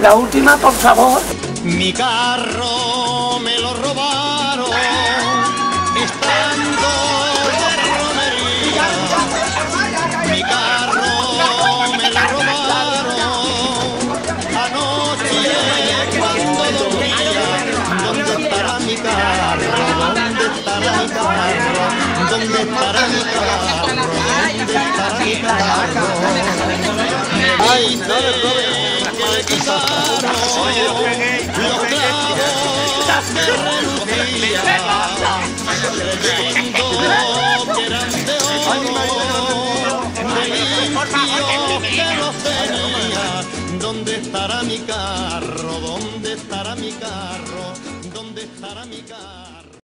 la última, por favor. Mi carro me lo robaron estando de romería. Mi carro me lo robaron anoche cuando dormía. ¿Dónde estará mi carro? ¿Dónde estará mi carro? ¿Dónde estará mi carro? ¿Dónde estará mi carro? Ay, no le quitaron los clavos de relucía, creyendo que eran de oro, de limpio que los tenía. ¿Dónde estará mi carro? ¿Dónde estará mi carro? ¿Dónde estará mi carro?